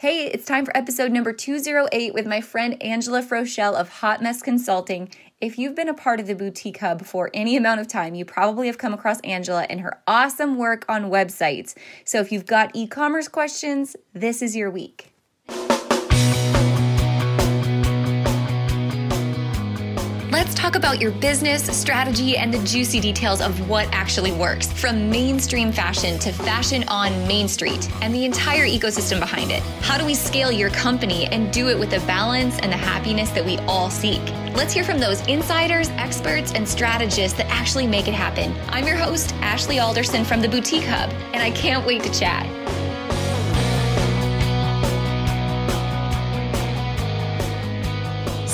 Hey, it's time for episode number 208 with my friend Angela Froschl of Hot Mess Consulting. If you've been a part of the Boutique Hub for any amount of time, you probably have come across Angela and her awesome work on websites. So if you've got e commerce questions, this is your week. Let's talk about your business, strategy, and the juicy details of what actually works from mainstream fashion to fashion on Main Street and the entire ecosystem behind it. How do we scale your company and do it with the balance and the happiness that we all seek? Let's hear from those insiders, experts, and strategists that actually make it happen. I'm your host, Ashley Alderson from the Boutique Hub, and I can't wait to chat.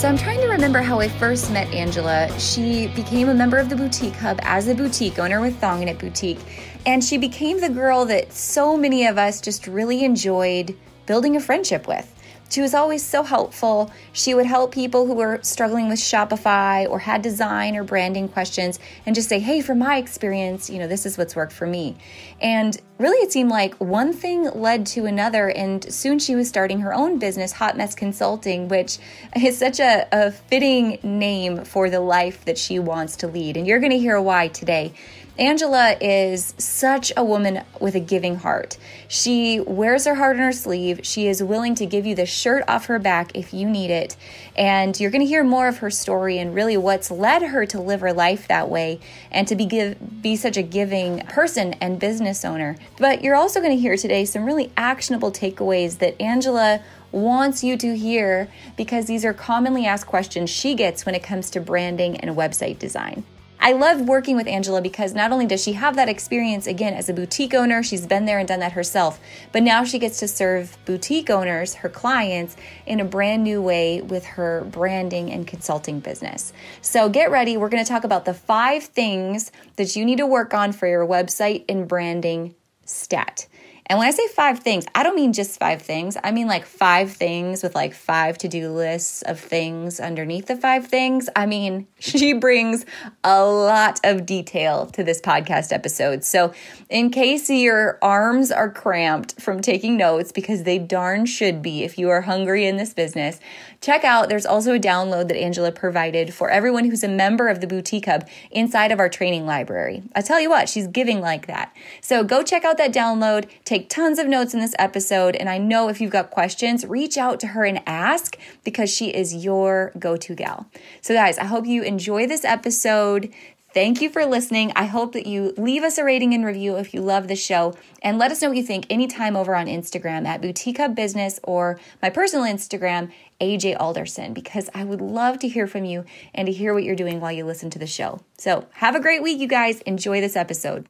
So I'm trying to remember how I first met Angela. She became a member of the Boutique Hub as a boutique owner with Thong Knit Boutique. And she became the girl that so many of us just really enjoyed building a friendship with. She was always so helpful. She would help people who were struggling with Shopify or had design or branding questions and just say, hey, from my experience, you know, this is what's worked for me. And really, it seemed like one thing led to another. And soon she was starting her own business, Hot Mess Consulting, which is such a, a fitting name for the life that she wants to lead. And you're going to hear why today. Angela is such a woman with a giving heart. She wears her heart on her sleeve. She is willing to give you the shirt off her back if you need it. And you're going to hear more of her story and really what's led her to live her life that way and to be give, be such a giving person and business owner. But you're also going to hear today some really actionable takeaways that Angela wants you to hear because these are commonly asked questions she gets when it comes to branding and website design. I love working with Angela because not only does she have that experience again as a boutique owner, she's been there and done that herself, but now she gets to serve boutique owners, her clients, in a brand new way with her branding and consulting business. So get ready. We're going to talk about the five things that you need to work on for your website and branding stat. And when I say five things, I don't mean just five things. I mean like five things with like five to do lists of things underneath the five things. I mean, she brings a lot of detail to this podcast episode. So, in case your arms are cramped from taking notes, because they darn should be if you are hungry in this business, check out there's also a download that Angela provided for everyone who's a member of the Boutique Hub inside of our training library. I tell you what, she's giving like that. So, go check out that download. Take take tons of notes in this episode. And I know if you've got questions, reach out to her and ask because she is your go to gal. So, guys, I hope you enjoy this episode. Thank you for listening. I hope that you leave us a rating and review if you love the show and let us know what you think anytime over on Instagram at Boutique Hub Business or my personal Instagram, AJ Alderson, because I would love to hear from you and to hear what you're doing while you listen to the show. So have a great week, you guys. Enjoy this episode.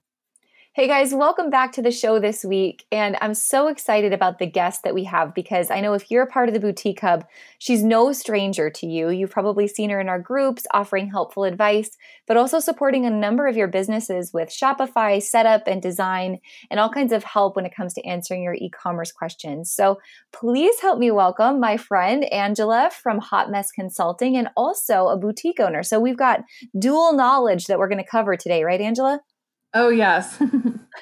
Hey guys, welcome back to the show this week. And I'm so excited about the guest that we have because I know if you're a part of the Boutique Hub, she's no stranger to you. You've probably seen her in our groups offering helpful advice, but also supporting a number of your businesses with Shopify setup and design and all kinds of help when it comes to answering your e commerce questions. So please help me welcome my friend Angela from Hot Mess Consulting and also a boutique owner. So we've got dual knowledge that we're going to cover today, right, Angela? Oh, yes.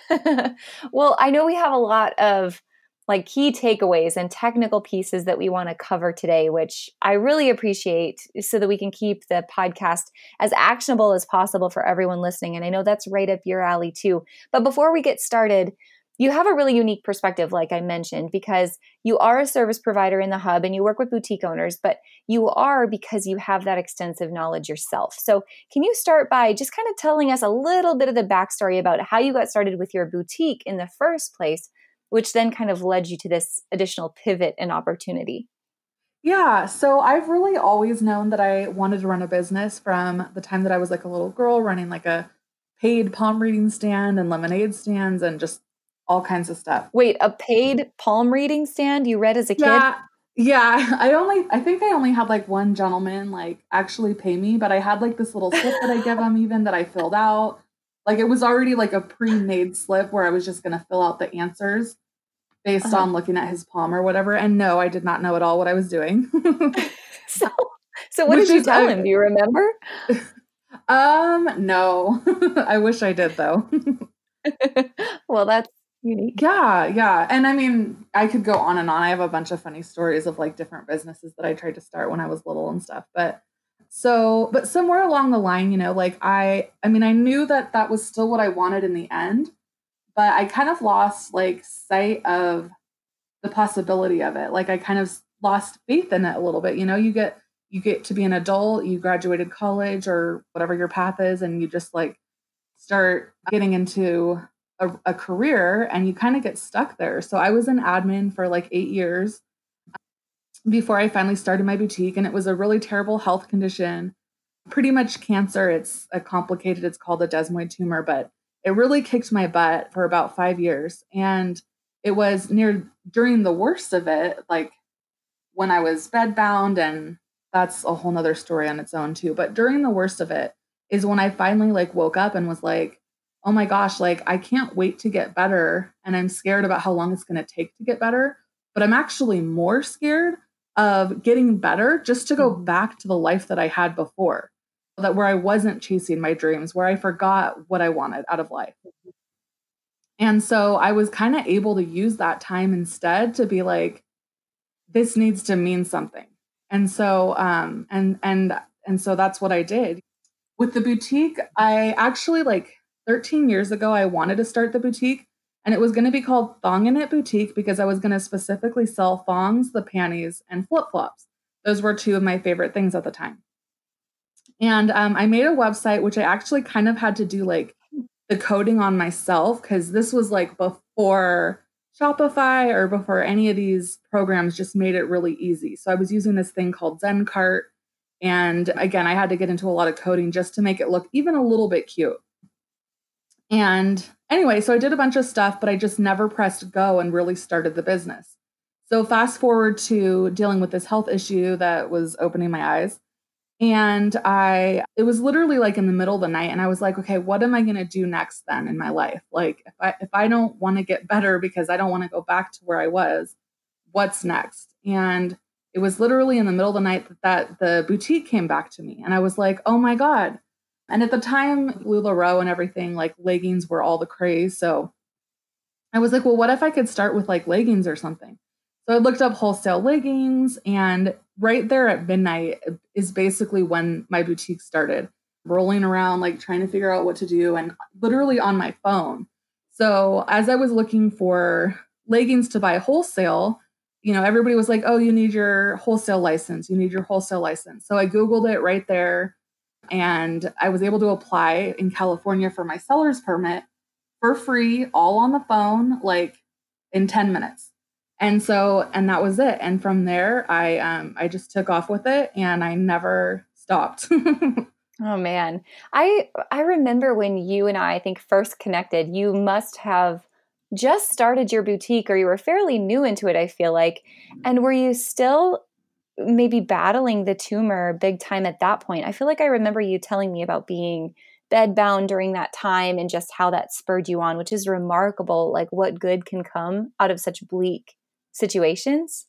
well, I know we have a lot of like key takeaways and technical pieces that we want to cover today, which I really appreciate so that we can keep the podcast as actionable as possible for everyone listening. And I know that's right up your alley too. But before we get started, you have a really unique perspective, like I mentioned, because you are a service provider in the hub and you work with boutique owners, but you are because you have that extensive knowledge yourself. So, can you start by just kind of telling us a little bit of the backstory about how you got started with your boutique in the first place, which then kind of led you to this additional pivot and opportunity? Yeah, so I've really always known that I wanted to run a business from the time that I was like a little girl running like a paid palm reading stand and lemonade stands and just all kinds of stuff. Wait, a paid palm reading stand you read as a yeah, kid? Yeah, I only I think I only had like one gentleman like actually pay me, but I had like this little slip that I give him even that I filled out. Like it was already like a pre-made slip where I was just going to fill out the answers based uh-huh. on looking at his palm or whatever. And no, I did not know at all what I was doing. so, so what Which did you tell him? Do you remember? Um, no. I wish I did though. well, that's unique. Yeah, yeah. And I mean, I could go on and on. I have a bunch of funny stories of like different businesses that I tried to start when I was little and stuff. But so, but somewhere along the line, you know, like I, I mean, I knew that that was still what I wanted in the end, but I kind of lost like sight of the possibility of it. Like I kind of lost faith in it a little bit. You know, you get you get to be an adult, you graduated college or whatever your path is, and you just like start getting into a, a career and you kind of get stuck there. So I was in admin for like eight years um, before I finally started my boutique, and it was a really terrible health condition. Pretty much cancer. It's a complicated, it's called a desmoid tumor, but it really kicked my butt for about five years. And it was near during the worst of it, like when I was bedbound, and that's a whole nother story on its own too. But during the worst of it is when I finally like woke up and was like, oh my gosh, like I can't wait to get better. And I'm scared about how long it's going to take to get better. But I'm actually more scared of getting better just to go mm-hmm. back to the life that I had before, that where I wasn't chasing my dreams, where I forgot what I wanted out of life. And so I was kind of able to use that time instead to be like, this needs to mean something. And so, um, and, and, and so that's what I did. With the boutique, I actually like 13 years ago, I wanted to start the boutique and it was going to be called Thong in It Boutique because I was going to specifically sell thongs, the panties, and flip flops. Those were two of my favorite things at the time. And um, I made a website, which I actually kind of had to do like the coding on myself because this was like before Shopify or before any of these programs just made it really easy. So I was using this thing called Zencart. And again, I had to get into a lot of coding just to make it look even a little bit cute. And anyway, so I did a bunch of stuff, but I just never pressed go and really started the business. So fast forward to dealing with this health issue that was opening my eyes. And I, it was literally like in the middle of the night, and I was like, okay, what am I going to do next then in my life? Like, if I if I don't want to get better because I don't want to go back to where I was, what's next? And it was literally in the middle of the night that, that the boutique came back to me, and I was like, oh my god. And at the time, LuLaRoe and everything, like leggings were all the craze. So I was like, well, what if I could start with like leggings or something? So I looked up wholesale leggings, and right there at midnight is basically when my boutique started rolling around, like trying to figure out what to do, and literally on my phone. So as I was looking for leggings to buy wholesale, you know, everybody was like, oh, you need your wholesale license. You need your wholesale license. So I Googled it right there, and I was able to apply in California for my seller's permit for free, all on the phone, like in 10 minutes. And so and that was it. And from there i um i just took off with it and i never stopped. Oh man. I i remember when you and i, I think first connected you must have just started your boutique or you were fairly new into it i feel like. And were you still maybe battling the tumor big time at that point i feel like i remember you telling me about being bedbound during that time and just how that spurred you on which is remarkable like what good can come out of such bleak situations?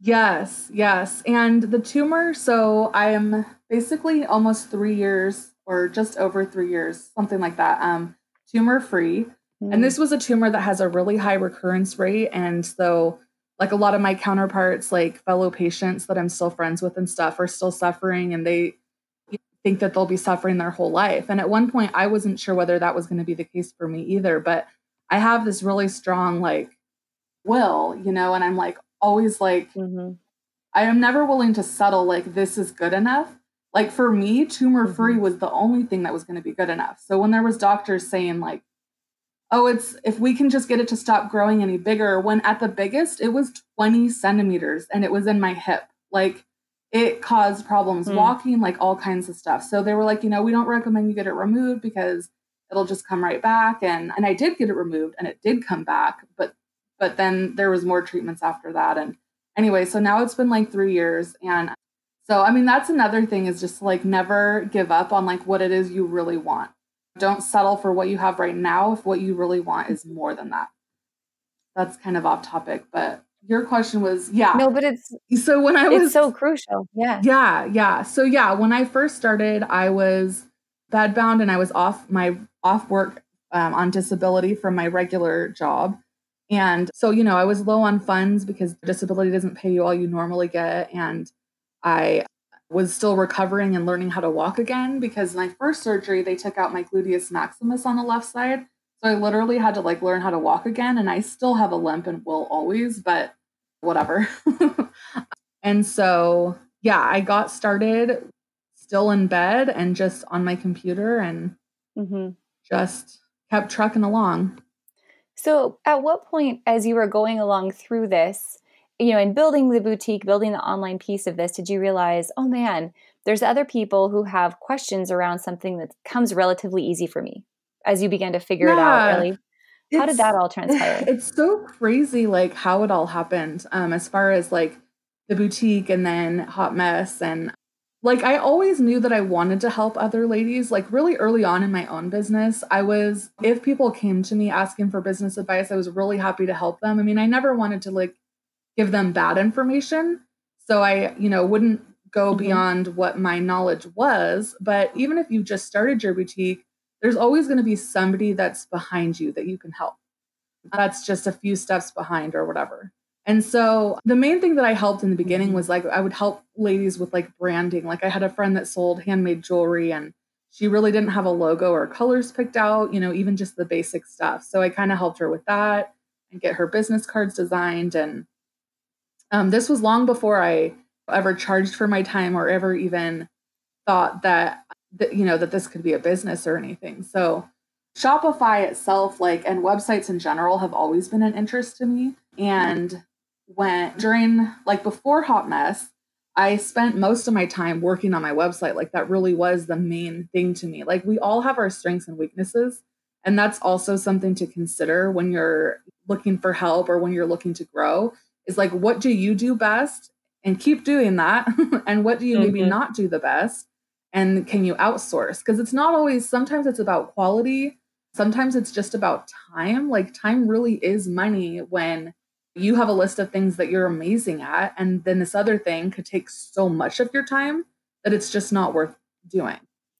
Yes, yes. And the tumor, so I am basically almost three years or just over three years, something like that, um, tumor free. Mm. And hmm. this was a tumor that has a really high recurrence rate. And so, like a lot of my counterparts, like fellow patients that I'm still friends with and stuff, are still suffering and they think that they'll be suffering their whole life. And at one point, I wasn't sure whether that was going to be the case for me either. But I have this really strong, like, will, you know, and I'm like always like mm-hmm. I am never willing to settle like this is good enough. Like for me, tumor free mm-hmm. was the only thing that was going to be good enough. So when there was doctors saying like oh it's if we can just get it to stop growing any bigger when at the biggest it was 20 centimeters and it was in my hip. Like it caused problems mm. walking like all kinds of stuff. So they were like you know we don't recommend you get it removed because it'll just come right back. And and i did get it removed and it did come back but but then there was more treatments after that. And anyway so now it's been like three years and so i mean that's another thing is just like never give up on like what it is you really want don't settle for what you have right now if what you really want is more than that. That's kind of off topic but your question was yeah. No but it's so when i was so crucial. Yeah. Yeah yeah. So yeah when i first started i was bedbound and i was off my off work um, on disability from my regular job. And so, you know, I was low on funds because disability doesn't pay you all you normally get. And I was still recovering and learning how to walk again because my first surgery, they took out my gluteus maximus on the left side. So I literally had to like learn how to walk again. And I still have a limp and will always, but whatever. and so, yeah, I got started still in bed and just on my computer and mm-hmm. just kept trucking along. So, at what point, as you were going along through this, you know, in building the boutique, building the online piece of this, did you realize, oh man, there's other people who have questions around something that comes relatively easy for me as you began to figure yeah, it out, really? How did that all transpire? It's so crazy, like how it all happened, um, as far as like the boutique and then Hot Mess and like I always knew that I wanted to help other ladies. Like really early on in my own business, I was if people came to me asking for business advice, I was really happy to help them. I mean, I never wanted to like give them bad information. So I, you know, wouldn't go mm-hmm. beyond what my knowledge was, but even if you just started your boutique, there's always going to be somebody that's behind you that you can help. That's just a few steps behind or whatever. And so the main thing that I helped in the beginning was like I would help ladies with like branding. Like I had a friend that sold handmade jewelry and she really didn't have a logo or colors picked out, you know, even just the basic stuff. So I kind of helped her with that and get her business cards designed. And um, this was long before I ever charged for my time or ever even thought that, that you know that this could be a business or anything. So Shopify itself, like and websites in general, have always been an interest to me. And when during like before Hot Mess, I spent most of my time working on my website. Like that really was the main thing to me. Like we all have our strengths and weaknesses. And that's also something to consider when you're looking for help or when you're looking to grow is like, what do you do best? And keep doing that. and what do you mm-hmm. maybe not do the best? And can you outsource? Because it's not always, sometimes it's about quality. Sometimes it's just about time. Like time really is money when you have a list of things that you're amazing at and then this other thing could take so much of your time that it's just not worth doing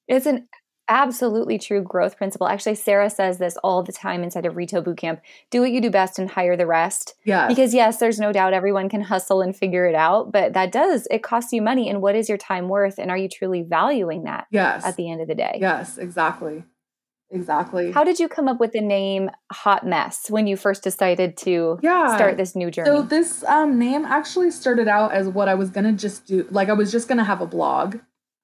it's an absolutely true growth principle actually sarah says this all the time inside of retail bootcamp do what you do best and hire the rest yeah because yes there's no doubt everyone can hustle and figure it out but that does it costs you money and what is your time worth and are you truly valuing that yes at the end of the day yes exactly Exactly. How did you come up with the name Hot Mess when you first decided to yeah. start this new journey? So this um, name actually started out as what I was gonna just do. Like I was just gonna have a blog,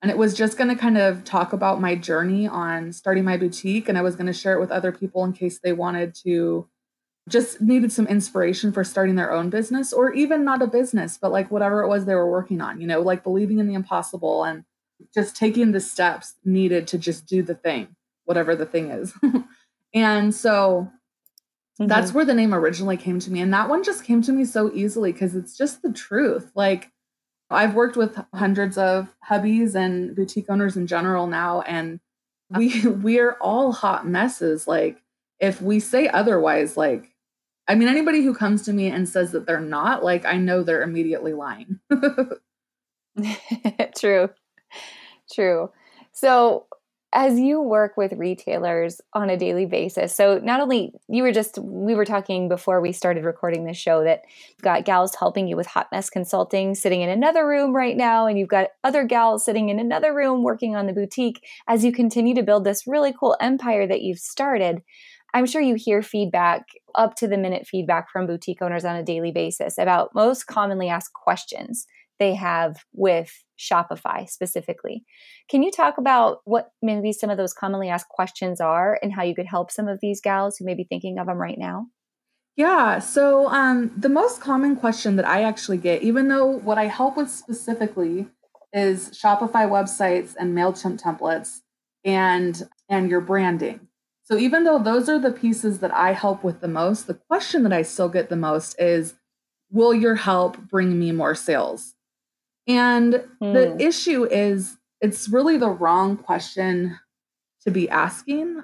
and it was just gonna kind of talk about my journey on starting my boutique, and I was gonna share it with other people in case they wanted to just needed some inspiration for starting their own business or even not a business but like whatever it was they were working on you know like believing in the impossible and just taking the steps needed to just do the thing whatever the thing is. and so mm-hmm. that's where the name originally came to me. And that one just came to me so easily because it's just the truth. Like, I've worked with hundreds of hubbies and boutique owners in general now, and uh-huh. we we're all hot messes. Like, if we say otherwise, like, I mean, anybody who comes to me and says that they're not, like, I know they're immediately lying. True. True. So, as you work with retailers on a daily basis so not only you were just we were talking before we started recording this show that you've got gals helping you with hot mess consulting sitting in another room right now and you've got other gals sitting in another room working on the boutique as you continue to build this really cool empire that you've started. I'm sure you hear feedback up to the minute feedback from boutique owners on a daily basis about most commonly asked questions they have with Shopify specifically. Can you talk about what maybe some of those commonly asked questions are and how you could help some of these gals who may be thinking of them right now? Yeah, so um, the most common question that I actually get, even though what I help with specifically is Shopify websites and Mailchimp templates and and your branding. So even though those are the pieces that I help with the most, the question that I still get the most is will your help bring me more sales? And mm. the hmm. issue is, it's really the wrong question to be asking.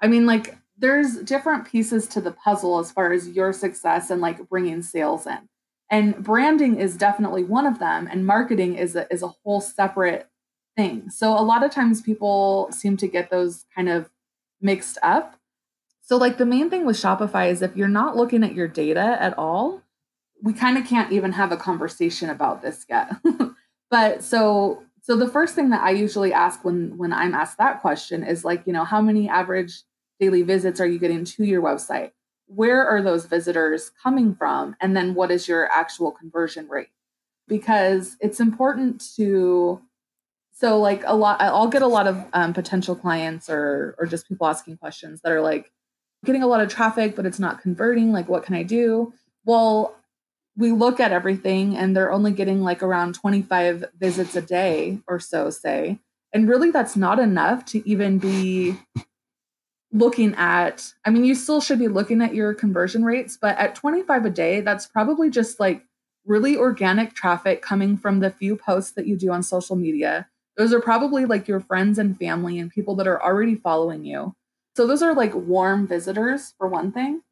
I mean, like, there's different pieces to the puzzle as far as your success and like bringing sales in. And branding is definitely one of them, and marketing is a, is a whole separate thing. So a lot of times people seem to get those kind of mixed up. So, like, the main thing with Shopify is if you're not looking at your data at all, we kind of can't even have a conversation about this yet. but so, so the first thing that I usually ask when when I'm asked that question is like, you know, how many average daily visits are you getting to your website? Where are those visitors coming from? And then what is your actual conversion rate? Because it's important to so like a lot i'll get a lot of um, potential clients or or just people asking questions that are like getting a lot of traffic but it's not converting like what can i do well we look at everything and they're only getting like around 25 visits a day or so say and really that's not enough to even be looking at i mean you still should be looking at your conversion rates but at 25 a day that's probably just like really organic traffic coming from the few posts that you do on social media those are probably like your friends and family and people that are already following you. So those are like warm visitors for one thing.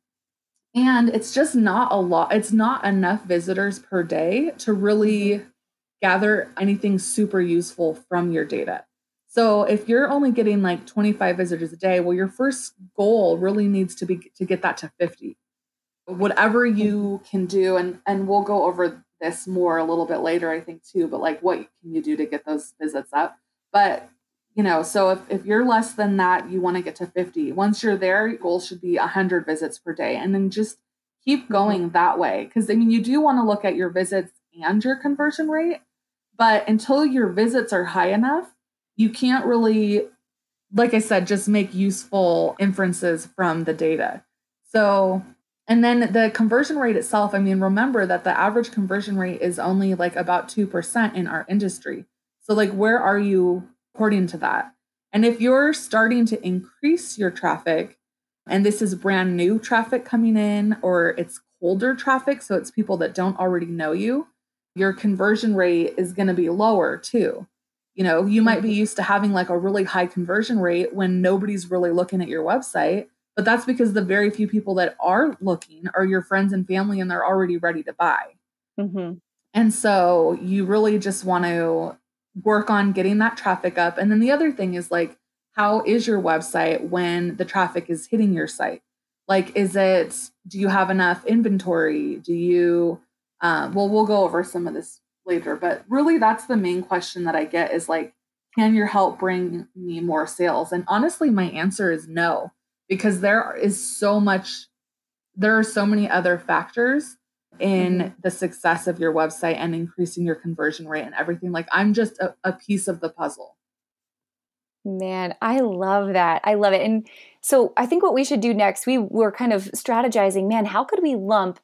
And it's just not a lot, it's not enough visitors per day to really mm-hmm. gather anything super useful from your data. So if you're only getting like 25 visitors a day, well, your first goal really needs to be to get that to 50. Whatever you can do, and and we'll go over this more a little bit later, I think too, but like what can you do to get those visits up? But you know, so if, if you're less than that, you want to get to 50. Once you're there, your goal should be 100 visits per day. And then just keep mm-hmm. going that way. Because I mean, you do want to look at your visits and your conversion rate. But until your visits are high enough, you can't really, like I said, just make useful inferences from the data. So and then the conversion rate itself, I mean, remember that the average conversion rate is only like about 2% in our industry. So, like, where are you according to that? And if you're starting to increase your traffic, and this is brand new traffic coming in, or it's colder traffic, so it's people that don't already know you, your conversion rate is going to be lower too. You know, you might be mm-hmm. used to having like a really high conversion rate when nobody's really looking at your website but that's because the very few people that are looking are your friends and family and they're already ready to buy. Mm-hmm. And so you really just want to work on getting that traffic up. And then the other thing is like, how is your website when the traffic is hitting your site? Like, is it, do you have enough inventory? Do you, uh, well, we'll go over some of this later, but really that's the main question that I get is like, can your help bring me more sales? And honestly, my answer is no because there is so much there are so many other factors in mm-hmm. the success of your website and increasing your conversion rate and everything like i'm just a, a piece of the puzzle man i love that i love it and so i think what we should do next we were kind of strategizing man how could we lump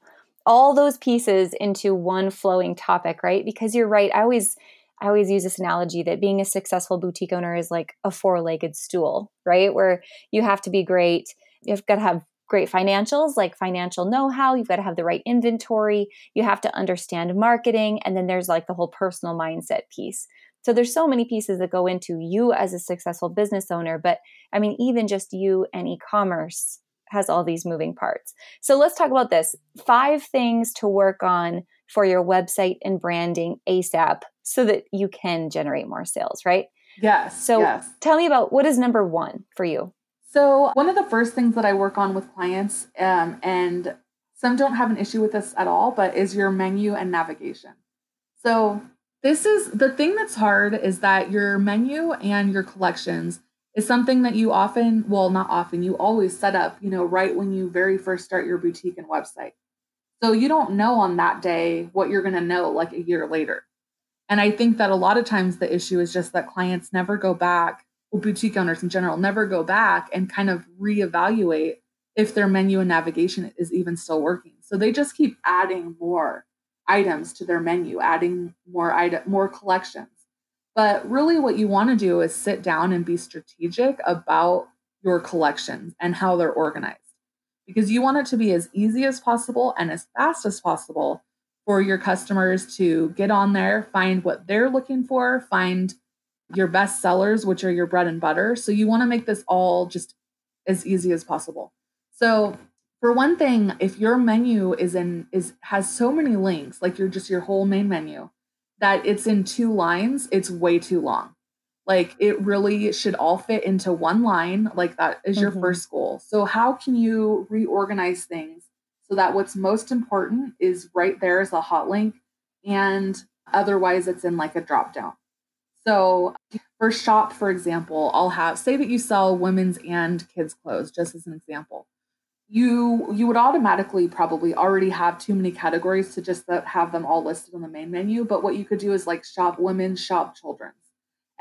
all those pieces into one flowing topic right because you're right i always I always use this analogy that being a successful boutique owner is like a four legged stool, right? Where you have to be great. You've got to have great financials, like financial know how. You've got to have the right inventory. You have to understand marketing. And then there's like the whole personal mindset piece. So there's so many pieces that go into you as a successful business owner. But I mean, even just you and e commerce has all these moving parts. So let's talk about this five things to work on for your website and branding ASAP so that you can generate more sales, right? Yes. So yes. tell me about what is number one for you? So, one of the first things that I work on with clients, um, and some don't have an issue with this at all, but is your menu and navigation. So, this is the thing that's hard is that your menu and your collections is something that you often, well, not often, you always set up, you know, right when you very first start your boutique and website. So you don't know on that day what you're going to know like a year later. And I think that a lot of times the issue is just that clients never go back, boutique owners in general never go back and kind of reevaluate if their menu and navigation is even still working. So they just keep adding more items to their menu, adding more item, more collections. But really what you want to do is sit down and be strategic about your collections and how they're organized because you want it to be as easy as possible and as fast as possible for your customers to get on there, find what they're looking for, find your best sellers, which are your bread and butter. So you want to make this all just as easy as possible. So for one thing, if your menu is in is has so many links, like you're just your whole main menu, that it's in two lines, it's way too long. Like it really should all fit into one line. Like that is your mm-hmm. first goal. So, how can you reorganize things so that what's most important is right there as a hot link and otherwise it's in like a drop down. So, for shop, for example, I'll have say that you sell women's and kids' clothes, just as an example. You you would automatically probably already have too many categories to just have them all listed on the main menu. But what you could do is like shop women's, shop children's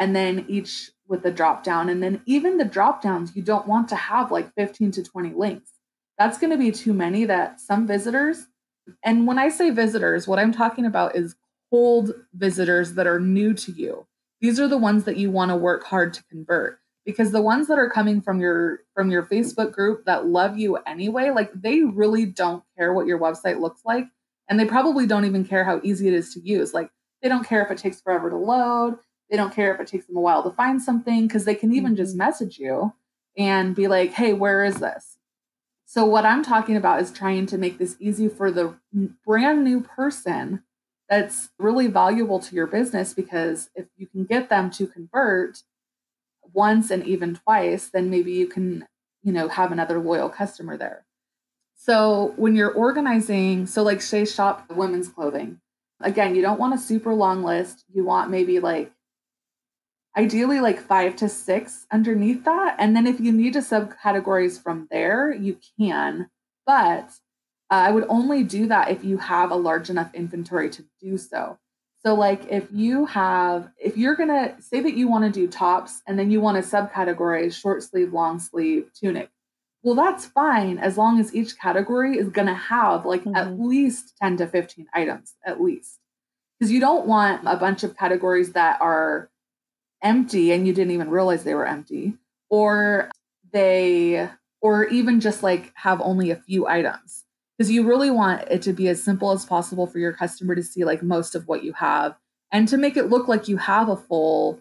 and then each with the drop down. And then even the drop downs, you don't want to have like 15 to 20 links. That's going to be too many that some visitors, and when I say visitors, what I'm talking about is cold visitors that are new to you. These are the ones that you want to work hard to convert because the ones that are coming from your from your Facebook group that love you anyway, like they really don't care what your website looks like and they probably don't even care how easy it is to use. Like they don't care if it takes forever to load. They don't care if it takes them a while to find something because they can even mm-hmm. just message you and be like, hey, where is this? So, what I'm talking about is trying to make this easy for the brand new person that's really valuable to your business because if you can get them to convert once and even twice, then maybe you can, you know, have another loyal customer there. So, when you're organizing, so like say shop women's clothing, again, you don't want a super long list. You want maybe like ideally like five to six underneath that. And then if you need to subcategories from there, you can. But uh, I would only do that if you have a large enough inventory to do so. So, like if you have, if you're gonna say that you want to do tops and then you want a subcategory short sleeve, long sleeve, tunic, well, that's fine as long as each category is gonna have like mm-hmm. at least 10 to 15 items, at least. Because you don't want a bunch of categories that are empty and you didn't even realize they were empty or they or even just like have only a few items because you really want it to be as simple as possible for your customer to see like most of what you have and to make it look like you have a full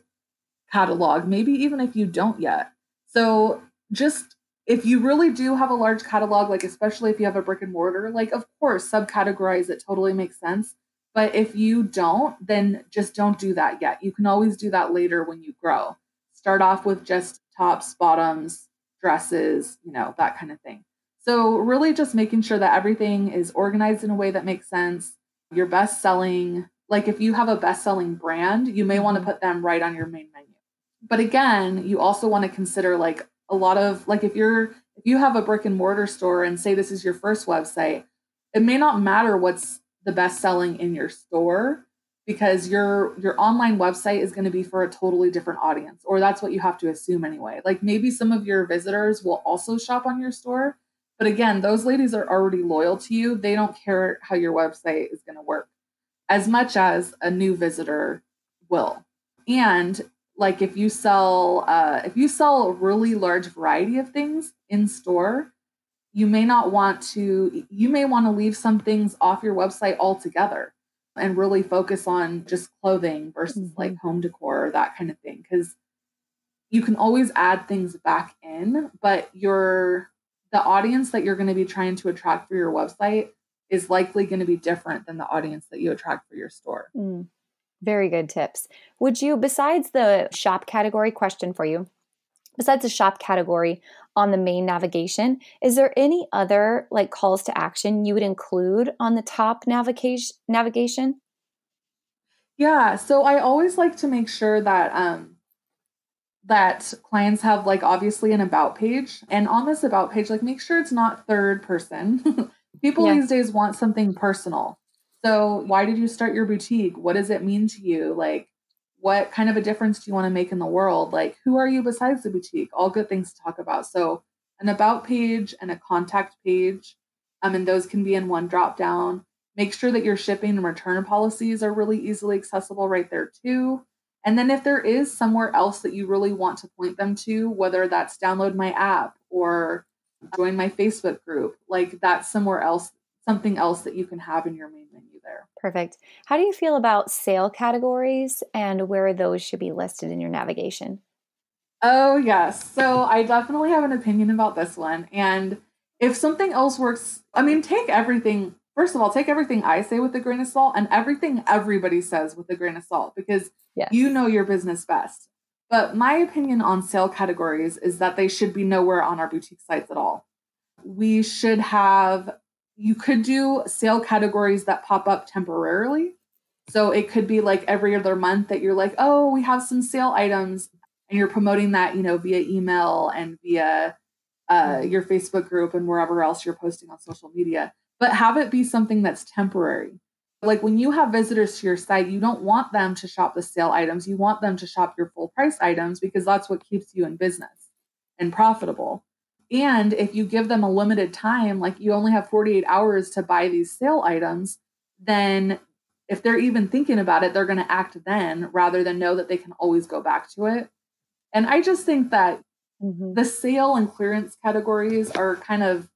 catalog maybe even if you don't yet so just if you really do have a large catalog like especially if you have a brick and mortar like of course subcategorize it totally makes sense but if you don't, then just don't do that yet. You can always do that later when you grow. Start off with just tops, bottoms, dresses, you know, that kind of thing. So, really just making sure that everything is organized in a way that makes sense. Your best selling, like if you have a best selling brand, you may want to mm-hmm. put them right on your main menu. But again, you also want to consider like a lot of like if you're if you have a brick and mortar store and say this is your first website, it may not matter what's the best selling in your store because your your online website is going to be for a totally different audience or that's what you have to assume anyway like maybe some of your visitors will also shop on your store but again those ladies are already loyal to you they don't care how your website is going to work as much as a new visitor will and like if you sell uh, if you sell a really large variety of things in store you may not want to you may want to leave some things off your website altogether and really focus on just clothing versus mm-hmm. like home decor or that kind of thing because you can always add things back in but your the audience that you're going to be trying to attract for your website is likely going to be different than the audience that you attract for your store mm. very good tips would you besides the shop category question for you besides the shop category on the main navigation, is there any other like calls to action you would include on the top navigation navigation? Yeah, so I always like to make sure that um that clients have like obviously an about page and on this about page like make sure it's not third person. People yeah. these days want something personal. So, why did you start your boutique? What does it mean to you? Like what kind of a difference do you want to make in the world? Like, who are you besides the boutique? All good things to talk about. So, an about page and a contact page, um, and those can be in one drop down. Make sure that your shipping and return policies are really easily accessible right there too. And then if there is somewhere else that you really want to point them to, whether that's download my app or join my Facebook group, like that's somewhere else, something else that you can have in your main menu there. Perfect. How do you feel about sale categories and where those should be listed in your navigation? Oh, yes. So I definitely have an opinion about this one. And if something else works, I mean, take everything, first of all, take everything I say with a grain of salt and everything everybody says with a grain of salt because you know your business best. But my opinion on sale categories is that they should be nowhere on our boutique sites at all. We should have, you could do sale categories that pop up temporarily. So it could be like every other month that you're like, oh, we have some sale items, and you're promoting that, you know, via email and via uh, your Facebook group and wherever else you're posting on social media. But have it be something that's temporary. Like when you have visitors to your site, you don't want them to shop the sale items. You want them to shop your full price items because that's what keeps you in business and profitable. And if you give them a limited time, like you only have 48 hours to buy these sale items, then if they're even thinking about it, they're going to act then rather than know that they can always go back to it. And I just think that mm-hmm. the sale and clearance categories are kind of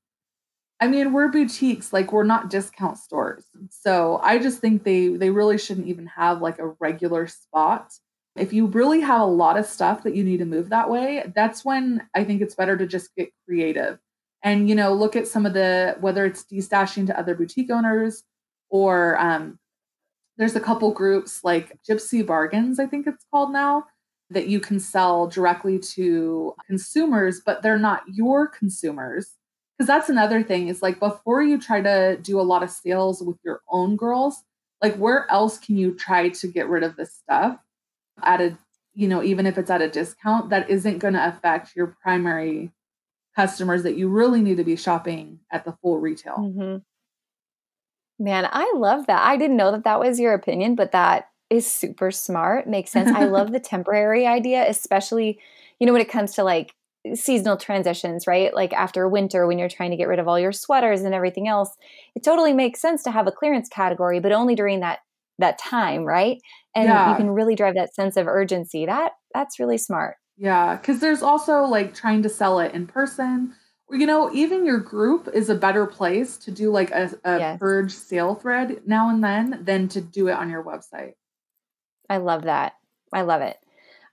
I mean, we're boutiques, like we're not discount stores. So I just think they they really shouldn't even have like a regular spot. If you really have a lot of stuff that you need to move that way, that's when I think it's better to just get creative. And you know, look at some of the whether it's destashing to other boutique owners or um there's a couple groups like Gypsy Bargains, I think it's called now, that you can sell directly to consumers, but they're not your consumers because that's another thing is like before you try to do a lot of sales with your own girls like where else can you try to get rid of this stuff at a you know even if it's at a discount that isn't going to affect your primary customers that you really need to be shopping at the full retail? Mm-hmm. man i love that. I didn't know that that was your opinion but that is super smart makes sense. I love the temporary idea especially you know when it comes to like seasonal transitions, right? Like after winter, when you're trying to get rid of all your sweaters and everything else, it totally makes sense to have a clearance category, but only during that that time, right? And yeah. you can really drive that sense of urgency. That that's really smart. Yeah, because there's also like trying to sell it in person. Or, you know, even your group is a better place to do like a, a yes. purge sale thread now and then than to do it on your website. I love that. I love it.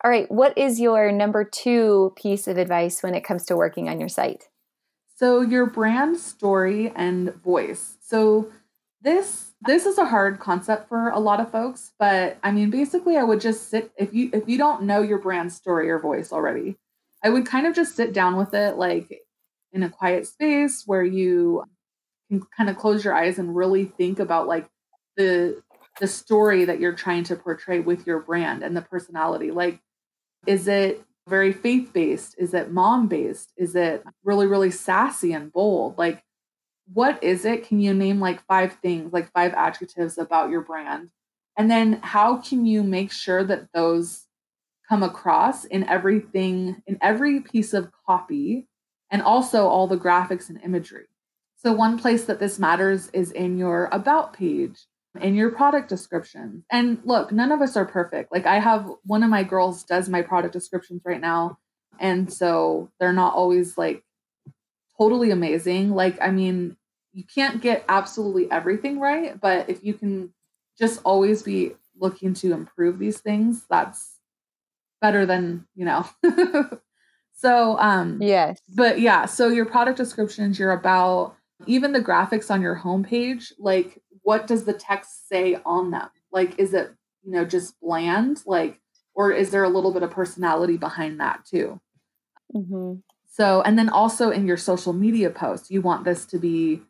All right, what is your number two piece of advice when it comes to working on your site? So your brand story and voice. So this this is a hard concept for a lot of folks, but I mean basically I would just sit if you if you don't know your brand story or voice already, I would kind of just sit down with it like in a quiet space where you can kind of close your eyes and really think about like the the story that you're trying to portray with your brand and the personality. Like is it very faith based? Is it mom based? Is it really, really sassy and bold? Like, what is it? Can you name like five things, like five adjectives about your brand? And then how can you make sure that those come across in everything, in every piece of copy, and also all the graphics and imagery? So, one place that this matters is in your About page in your product descriptions. And look, none of us are perfect. Like I have one of my girls does my product descriptions right now. And so they're not always like totally amazing. Like, I mean, you can't get absolutely everything right, but if you can just always be looking to improve these things, that's better than, you know. so, um, yes. But yeah, so your product descriptions, you're about even the graphics on your homepage, like what does the text say on them? Like, is it, you know, just bland? Like, or is there a little bit of personality behind that too? Mm-hmm. So, and then also in your social media posts, you want this to be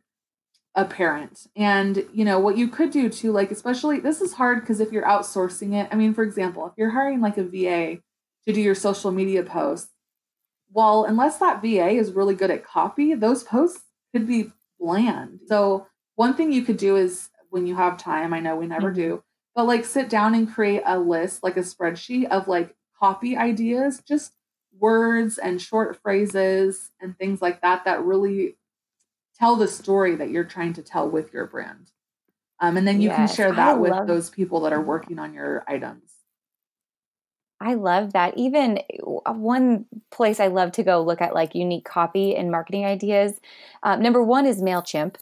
apparent. And, you know, what you could do too, like, especially this is hard because if you're outsourcing it, I mean, for example, if you're hiring like a VA to do your social media posts, well, unless that VA is really good at copy, those posts could be bland. So, one thing you could do is when you have time, I know we never mm-hmm. do, but like sit down and create a list, like a spreadsheet of like copy ideas, just words and short phrases and things like that that really tell the story that you're trying to tell with your brand. Um, and then you yes, can share that I with love- those people that are working on your items. I love that. Even uh, one place I love to go look at like unique copy and marketing ideas. Um, number one is MailChimp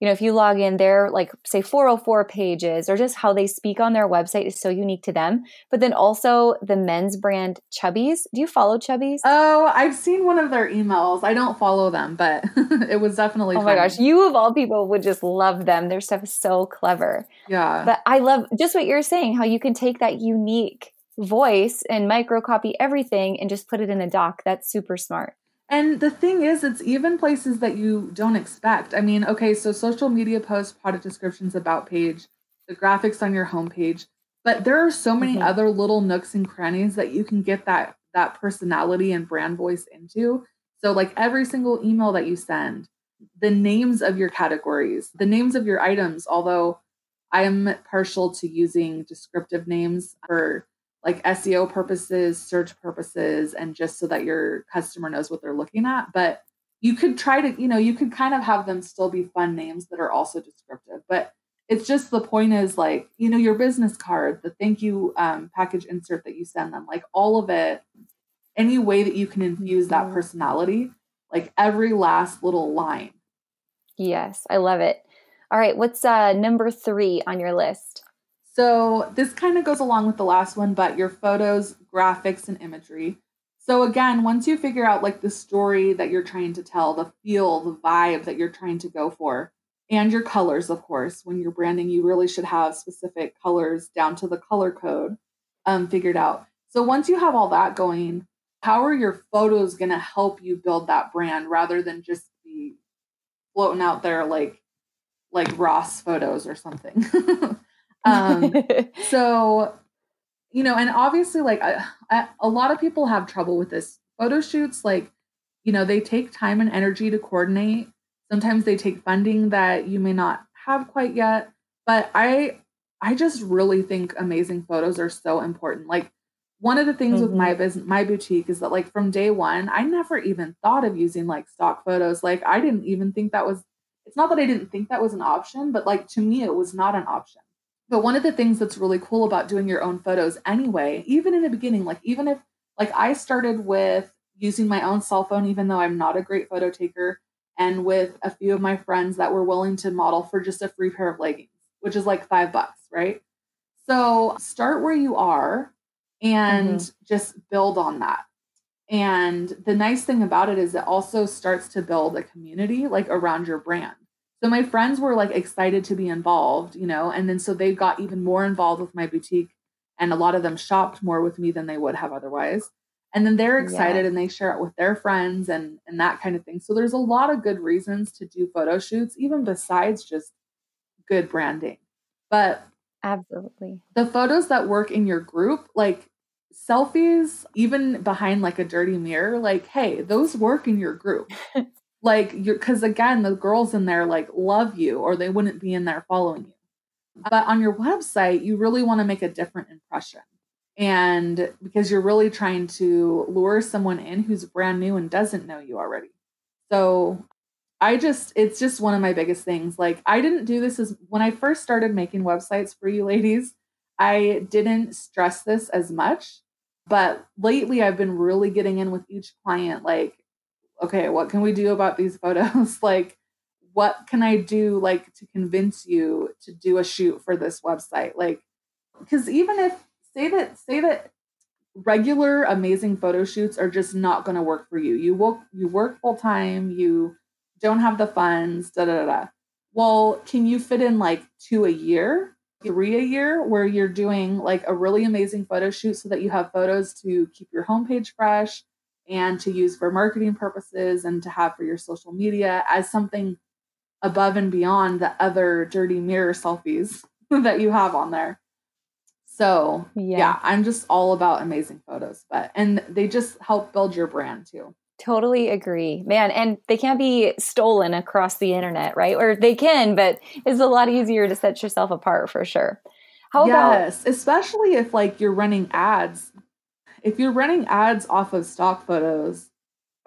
you know, if you log in there, like say 404 pages or just how they speak on their website is so unique to them. But then also the men's brand Chubbies. Do you follow Chubbies? Oh, I've seen one of their emails. I don't follow them, but it was definitely. Oh funny. my gosh, you of all people would just love them. Their stuff is so clever. Yeah. But I love just what you're saying, how you can take that unique voice and microcopy everything and just put it in a doc. That's super smart. And the thing is, it's even places that you don't expect. I mean, okay, so social media posts, product descriptions, about page, the graphics on your homepage, but there are so many mm-hmm. other little nooks and crannies that you can get that that personality and brand voice into. So, like every single email that you send, the names of your categories, the names of your items, although I'm partial to using descriptive names for like SEO purposes, search purposes, and just so that your customer knows what they're looking at. But you could try to, you know, you could kind of have them still be fun names that are also descriptive. But it's just the point is like, you know, your business card, the thank you um, package insert that you send them, like all of it, any way that you can infuse that mm-hmm. personality, like every last little line. Yes, I love it. All right, what's uh, number three on your list? So this kind of goes along with the last one, but your photos, graphics, and imagery. So again, once you figure out like the story that you're trying to tell, the feel, the vibe that you're trying to go for, and your colors, of course, when you're branding, you really should have specific colors down to the color code um, figured out. So once you have all that going, how are your photos going to help you build that brand rather than just be floating out there like like Ross photos or something? um, so, you know, and obviously, like I, I, a lot of people have trouble with this. Photo shoots, like, you know, they take time and energy to coordinate. Sometimes they take funding that you may not have quite yet. But I, I just really think amazing photos are so important. Like one of the things mm-hmm. with my mm-hmm. business, my boutique is that like from day one, I never even thought of using like stock photos. Like I didn't even think that was. It's not that I didn't think that was an option, but like to me, it was not an option. But one of the things that's really cool about doing your own photos anyway, even in the beginning, like even if like I started with using my own cell phone, even though I'm not a great photo taker, and with a few of my friends that were willing to model for just a free pair of leggings, which is like five bucks, right? So start where you are and mm-hmm. just build on that. And the nice thing about it is it also starts to build a community like around your brand. So my friends were like excited to be involved, you know, and then so they got even more involved with my boutique and a lot of them shopped more with me than they would have otherwise. And then they're excited yeah. and they share it with their friends and and that kind of thing. So there's a lot of good reasons to do photo shoots even besides just good branding. But absolutely. The photos that work in your group like selfies even behind like a dirty mirror like hey, those work in your group. like you're because again the girls in there like love you or they wouldn't be in there following you. But on your website you really want to make a different impression. And because you're really trying to lure someone in who's brand new and doesn't know you already. So i just it's just one of my biggest things. Like i didn't do this as when i first started making websites for you ladies i didn't stress this as much. But lately i've been really getting in with each client like okay, what can we do about these photos? like, what can I do like to convince you to do a shoot for this website? Like, because even if say that say that regular amazing photo shoots are just not going to work for you. You work you work full time, you don't have the funds, da da da. Well, can you fit in like two a year, three a year, where you're doing like a really amazing photo shoot so that you have photos to keep your homepage fresh, and to use for marketing purposes and to have for your social media as something above and beyond the other dirty mirror selfies that you have on there. So, yeah. yeah, I'm just all about amazing photos, but and they just help build your brand too. Totally agree. Man, and they can't be stolen across the internet, right? Or they can, but it's a lot easier to set yourself apart for sure. How yes, about especially if like you're running ads if you're running ads off of stock photos,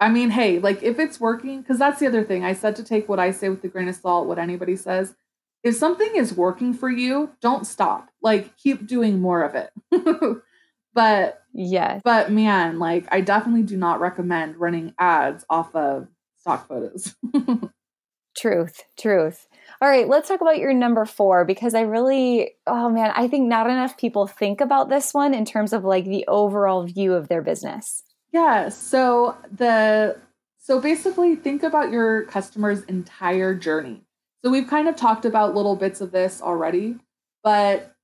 I mean, hey, like if it's working, because that's the other thing. I said to take what I say with a grain of salt, what anybody says. If something is working for you, don't stop. Like keep doing more of it. but yeah, but man, like I definitely do not recommend running ads off of stock photos. truth, truth. All right, let's talk about your number four because I really, oh man, I think not enough people think about this one in terms of like the overall view of their business. Yeah. So the so basically think about your customer's entire journey. So we've kind of talked about little bits of this already, but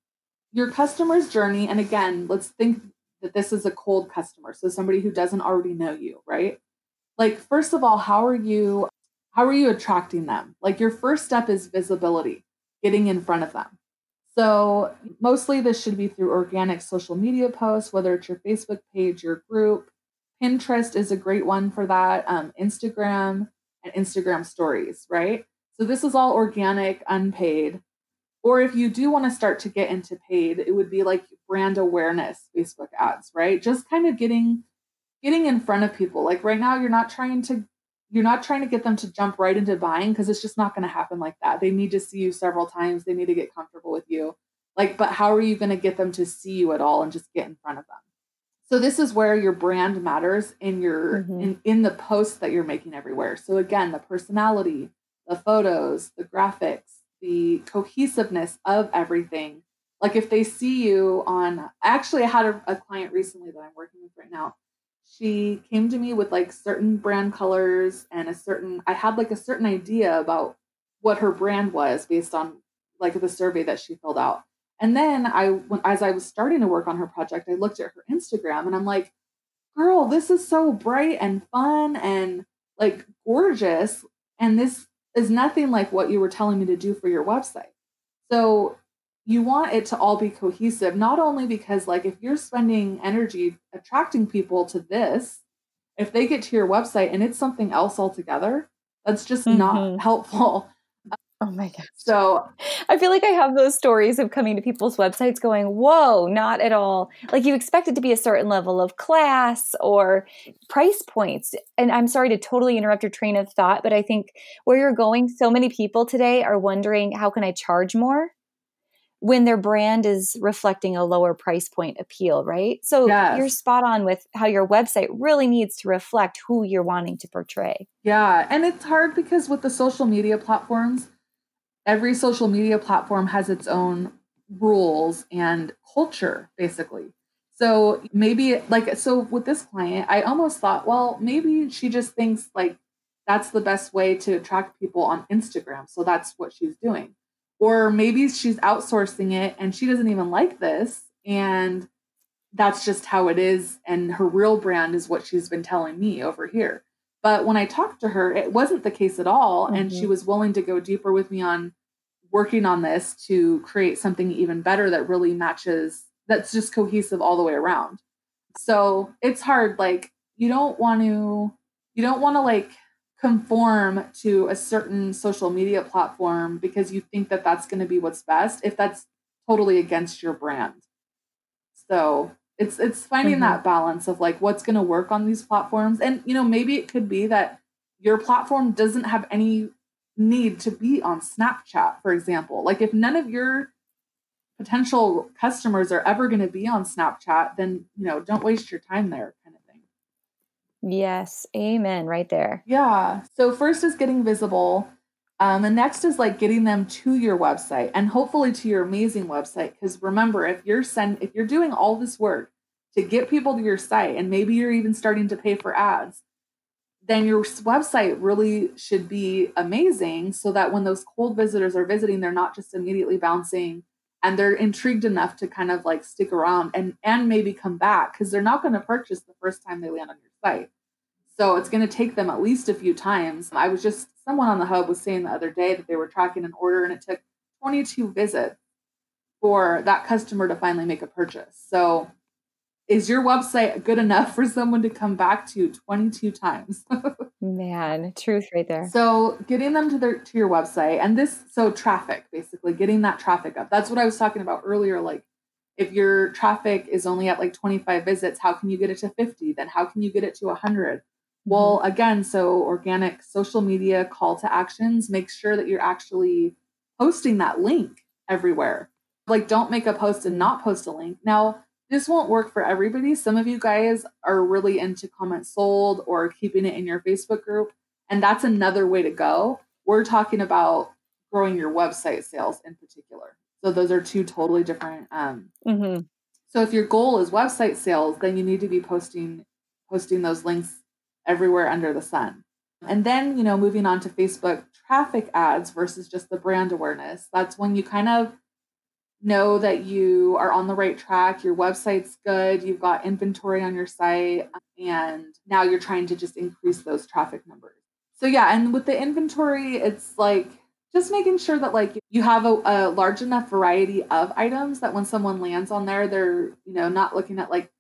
your customer's journey, and again, let's think that this is a cold customer, so somebody who doesn't already know you, right? Like, first of all, how are you how are you attracting them? Like your first step is visibility, getting in front of them. So, mostly this should be through organic social media posts, whether it's your Facebook page, your group. Pinterest is a great one for that, um, Instagram and Instagram stories, right? So, this is all organic, unpaid. Or if you do want to start to get into paid, it would be like brand awareness Facebook ads, right? Just kind of getting getting in front of people. Like right now you're not trying to you're not trying to get them to jump right into buying because it's just not going to happen like that. They need to see you several times. They need to get comfortable with you. Like but how are you going to get them to see you at all and just get in front of them? So this is where your brand matters in your mm-hmm. in, in the posts that you're making everywhere. So again, the personality, the photos, the graphics, the cohesiveness of everything. Like if they see you on, actually, I had a, a client recently that I'm working with right now. She came to me with like certain brand colors and a certain, I had like a certain idea about what her brand was based on like the survey that she filled out. And then I, when, as I was starting to work on her project, I looked at her Instagram and I'm like, girl, this is so bright and fun and like gorgeous. And this is nothing like what you were telling me to do for your website. So you want it to all be cohesive, not only because, like, if you're spending energy attracting people to this, if they get to your website and it's something else altogether, that's just mm-hmm. not helpful. Oh my God. So I feel like I have those stories of coming to people's websites going, whoa, not at all. Like you expect it to be a certain level of class or price points. And I'm sorry to totally interrupt your train of thought, but I think where you're going, so many people today are wondering, how can I charge more? When their brand is reflecting a lower price point appeal, right? So yes. you're spot on with how your website really needs to reflect who you're wanting to portray. Yeah. And it's hard because with the social media platforms, every social media platform has its own rules and culture basically so maybe like so with this client i almost thought well maybe she just thinks like that's the best way to attract people on instagram so that's what she's doing or maybe she's outsourcing it and she doesn't even like this and that's just how it is and her real brand is what she's been telling me over here but when i talked to her it wasn't the case at all mm-hmm. and she mm-hmm. was willing to go deeper with me on working on this to create something even better that really matches that's just cohesive all the way around so it's hard like you don't want to you don't want to like conform to a certain social media platform because you think that that's going to be what's best if that's totally against your brand so it's it's finding mm-hmm. that balance of like what's going to work on these platforms and you know maybe it could be that your platform doesn't have any need to be on Snapchat, for example. Like if none of your potential customers are ever going to be on Snapchat, then, you know, don't waste your time there kind of thing. Yes. Amen. Right there. Yeah. So first is getting visible. Um, the next is like getting them to your website and hopefully to your amazing website. Because remember, if you're send if you're doing all this work to get people to your site, and maybe you're even starting to pay for ads, then your website really should be amazing so that when those cold visitors are visiting, they're not just immediately bouncing and they're intrigued enough to kind of like stick around and and maybe come back because they're not going to purchase the first time they land on your site. So it's going to take them at least a few times. I was just someone on the hub was saying the other day that they were tracking an order and it took 22 visits for that customer to finally make a purchase. So is your website good enough for someone to come back to 22 times man truth right there so getting them to their to your website and this so traffic basically getting that traffic up that's what i was talking about earlier like if your traffic is only at like 25 visits how can you get it to 50 then how can you get it to 100 mm-hmm. well again so organic social media call to actions make sure that you're actually posting that link everywhere like don't make a post and not post a link now this won't work for everybody. Some of you guys are really into CommentSold or keeping it in your Facebook group, and that's another way to go. We're talking about growing your website sales in particular. So those are two totally different. Um, mm-hmm. So if your goal is website sales, then you need to be posting posting those links everywhere under the sun. And then, you know, moving on to Facebook traffic ads versus just the brand awareness. That's when you kind of know that you are on the right track, your website's good, you've got inventory on your site, and now you're trying to just increase those traffic numbers. So, yeah, and with the inventory, it's like just making sure that like you have a, a large enough variety of items that when someone lands on there, they're, you know, not looking at like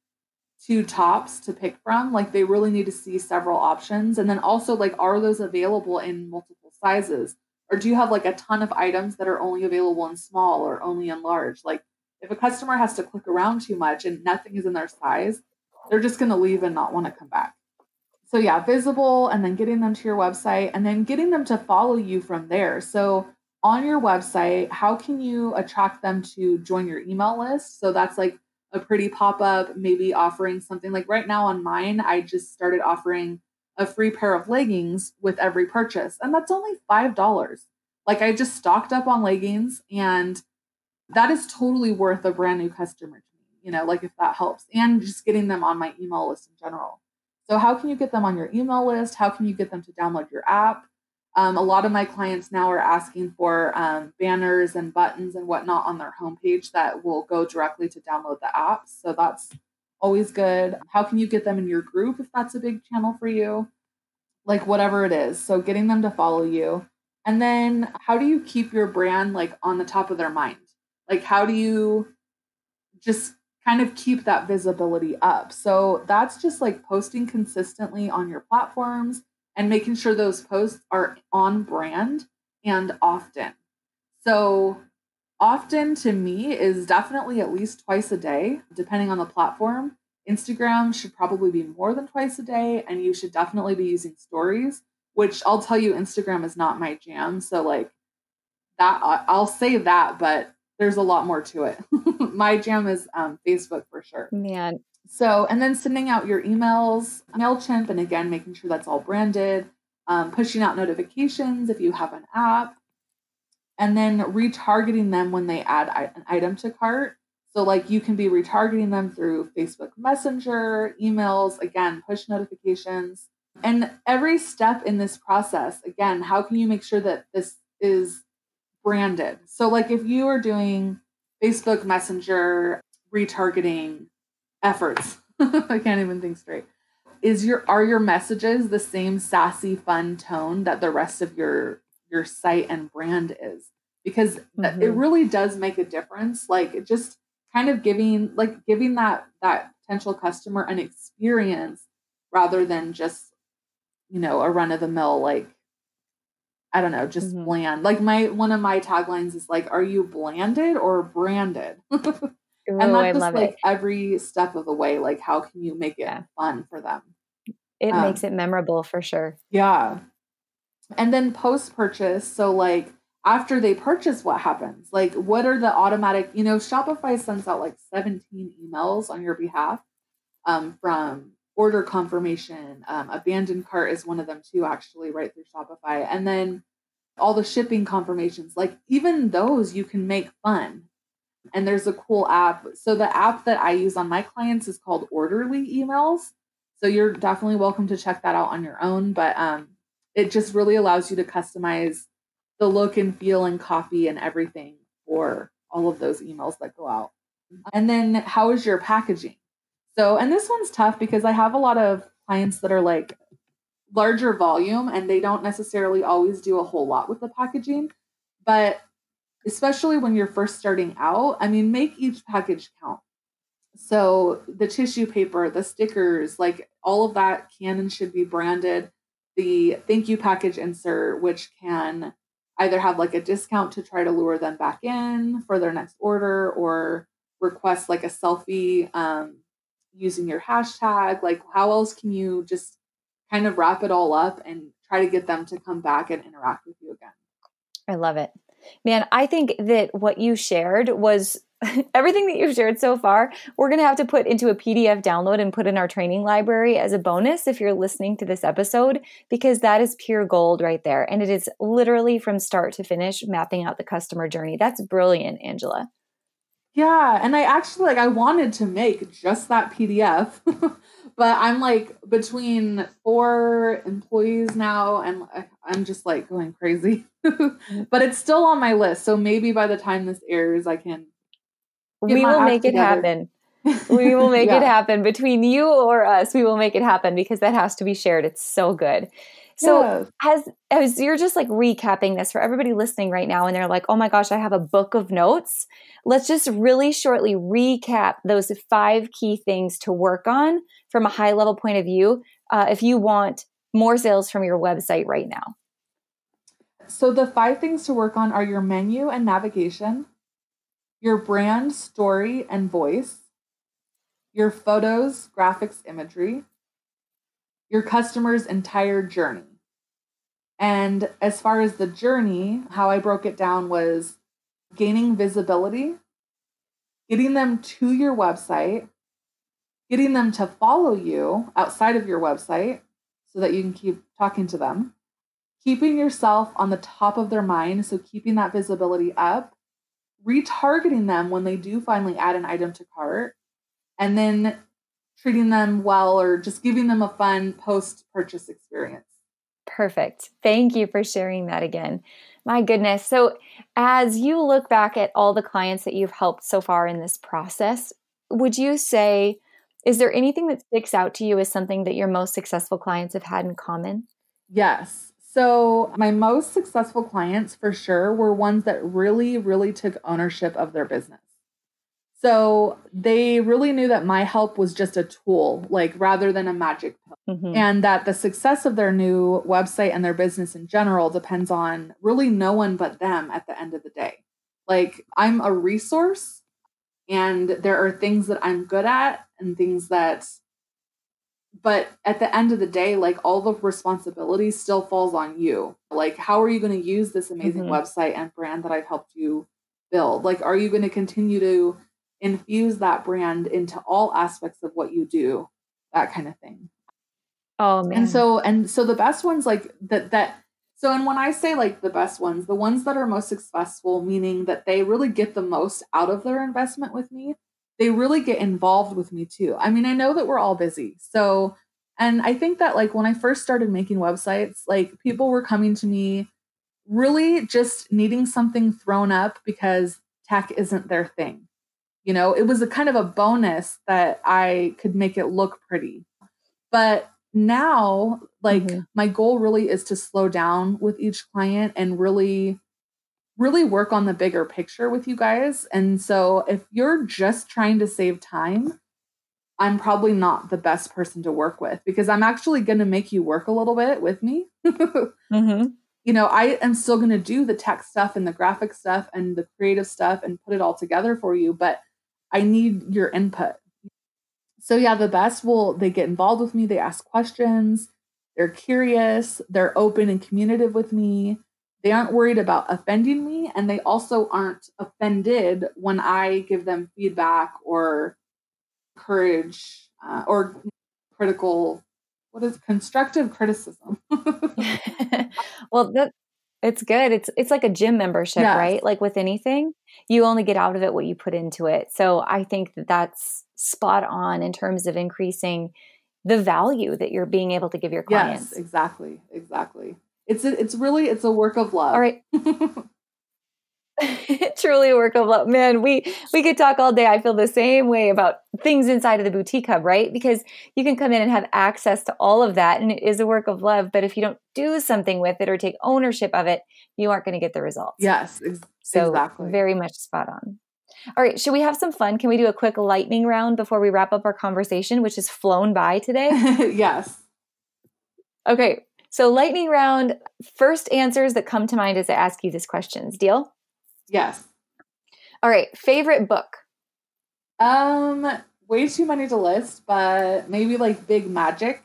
two tops to pick from. Like they really need to see several options. And then also, like, are those available in multiple sizes? Or do you have like a ton of items that are only available in small or only in large? Like, if a customer has to click around too much and nothing is in their size, they're just going to leave and not want to come back. So, yeah, visible and then getting them to your website and then getting them to follow you from there. So, on your website, how can you attract them to join your email list? So, that's like a pretty pop up, maybe offering something like right now on mine, I just started offering a free pair of leggings with every purchase. And that's only $5. Like I just stocked up on leggings and that is totally worth a brand new customer to me, you know, like if that helps and just getting them on my email list in general. So, how can you get them on your email list? How can you get them to download your app? Um, a lot of my clients now are asking for um, banners and buttons and whatnot on their homepage that will go directly to download the app. So that's always good. How can you get them in your group if that's a big channel for you? Like whatever it is. So getting them to follow you. And then how do you keep your brand like on the top of their mind? Like how do you just kind of keep that visibility up? So that's just like posting consistently on your platforms and making sure those posts are on brand and often. So, often to me is definitely at least twice a day, depending on the platform. Instagram should probably be more than twice a day, and you should definitely be using stories, which I'll tell you, Instagram is not my jam. So, like, that I'll say that, but there's a lot more to it. my jam is um, Facebook for sure. Man, so, and then sending out your emails, MailChimp, and again, making sure that's all branded, um, pushing out notifications if you have an app, and then retargeting them when they add an item to cart. So, like you can be retargeting them through Facebook Messenger, emails, again, push notifications. And every step in this process, again, how can you make sure that this is branded? So, like if you are doing Facebook Messenger retargeting efforts. I can't even think straight. Is your are your messages the same sassy fun tone that the rest of your your site and brand is? Because mm-hmm. it really does make a difference. Like just kind of giving like giving that that potential customer an experience rather than just you know a run of the mill like I don't know, just mm-hmm. bland. Like my one of my taglines is like, "Are you blanded or branded?" Ooh, and that's just like it. every step of the way. Like, how can you make it yeah. fun for them? It um, makes it memorable for sure. Yeah. And then post purchase. So, like, after they purchase, what happens? Like, what are the automatic, you know, Shopify sends out like 17 emails on your behalf um, from order confirmation. Um, abandoned cart is one of them too, actually, right through Shopify. And then all the shipping confirmations, like, even those you can make fun and there's a cool app. So the app that I use on my clients is called Orderly Emails. So you're definitely welcome to check that out on your own, but um, it just really allows you to customize the look and feel and copy and everything for all of those emails that go out. And then how is your packaging? So, and this one's tough because I have a lot of clients that are like larger volume and they don't necessarily always do a whole lot with the packaging. But especially when you're first starting out. I mean, make each package count. So the tissue paper, the stickers, like all of that can and should be branded. The thank you package insert, which can either have like a discount to try to lure them back in for their next order or request like a selfie um, using your hashtag. Like, how else can you just kind of wrap it all up and try to get them to come back and interact with you again? I love it. Man, I think that what you shared was everything that you've shared so far. We're going to have to put into a PDF download and put in our training library as a bonus if you're listening to this episode, because that is pure gold right there. And it is literally from start to finish mapping out the customer journey. That's brilliant, Angela. Yeah. And I actually like, I wanted to make just that PDF. but I'm like between four employees now, and I'm just like going crazy. but it's still on my list, so maybe by the time this airs, I can we will make it happen. we will make yeah. it happen between you or us. We will make it happen because that has to be shared. It's so good. So yes. as as you're just like recapping this for everybody listening right now and they're like, "Oh my gosh, I have a book of notes." Let's just really shortly recap those five key things to work on from a high level point of view uh, if you want more sales from your website right now. So the five things to work on are your menu and navigation, your brand story and voice, your photos, graphics, imagery, your customer's entire journey. And as far as the journey, how I broke it down was gaining visibility, getting them to your website, getting them to follow you outside of your website so that you can keep talking to them, keeping yourself on the top of their mind, so keeping that visibility up, retargeting them when they do finally add an item to cart, and then treating them well or just giving them a fun post purchase experience. Perfect. Thank you for sharing that again. My goodness. So, as you look back at all the clients that you've helped so far in this process, would you say, is there anything that sticks out to you as something that your most successful clients have had in common? Yes. So, my most successful clients for sure were ones that really, really took ownership of their business. So they really knew that my help was just a tool, like rather than a magic pill. Mm-hmm. And that the success of their new website and their business in general depends on really no one but them at the end of the day. Like I'm a resource and there are things that I'm good at and things that but at the end of the day like all the responsibility still falls on you. Like how are you going to use this amazing mm-hmm. website and brand that I've helped you build? Like are you going to continue to infuse that brand into all aspects of what you do, that kind of thing. Oh man. And so and so the best ones like that that so and when I say like the best ones, the ones that are most successful, meaning that they really get the most out of their investment with me, they really get involved with me too. I mean, I know that we're all busy. So and I think that like when I first started making websites, like people were coming to me really just needing something thrown up because tech isn't their thing. You know, it was a kind of a bonus that I could make it look pretty. But now, like, mm-hmm. my goal really is to slow down with each client and really, really work on the bigger picture with you guys. And so, if you're just trying to save time, I'm probably not the best person to work with because I'm actually going to make you work a little bit with me. mm-hmm. You know, I am still going to do the tech stuff and the graphic stuff and the creative stuff and put it all together for you. But I need your input. So yeah, the best will they get involved with me, they ask questions, they're curious, they're open and communicative with me. They aren't worried about offending me and they also aren't offended when I give them feedback or courage uh, or critical what is constructive criticism. well, that it's good. It's it's like a gym membership, yes. right? Like with anything, you only get out of it what you put into it. So I think that that's spot on in terms of increasing the value that you're being able to give your clients. Yes, exactly. Exactly. It's a, it's really it's a work of love. All right. truly a work of love. Man we we could talk all day. I feel the same way about things inside of the boutique hub right? Because you can come in and have access to all of that and it is a work of love. But if you don't do something with it or take ownership of it you aren't going to get the results. Yes ex- so exactly. very much spot on. All right should we have some fun? Can we do a quick lightning round before we wrap up our conversation which has flown by today? Yes. Okay so lightning round first answers that come to mind as i ask you these questions. Deal Yes. All right. Favorite book? Um, way too many to list, but maybe like Big Magic.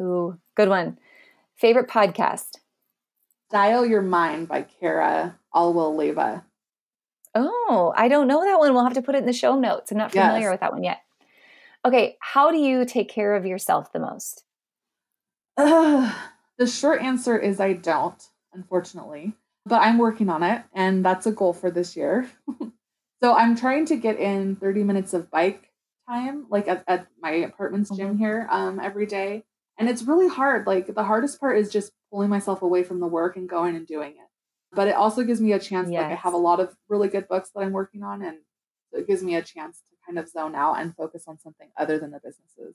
Ooh, good one. Favorite podcast? Style Your Mind by Cara Alwill-Leyva. Oh, I don't know that one. We'll have to put it in the show notes. I'm not familiar yes. with that one yet. Okay, how do you take care of yourself the most? Uh, the short answer is I don't, unfortunately but I'm working on it, and that's a goal for this year. so I'm trying to get in 30 minutes of bike time, like at, at my apartment's gym mm-hmm. here, um, every day. And it's really hard. Like the hardest part is just pulling myself away from the work and going and doing it. But it also gives me a chance. Yes. Like I have a lot of really good books that I'm working on, and it gives me a chance to kind of zone out and focus on something other than the businesses.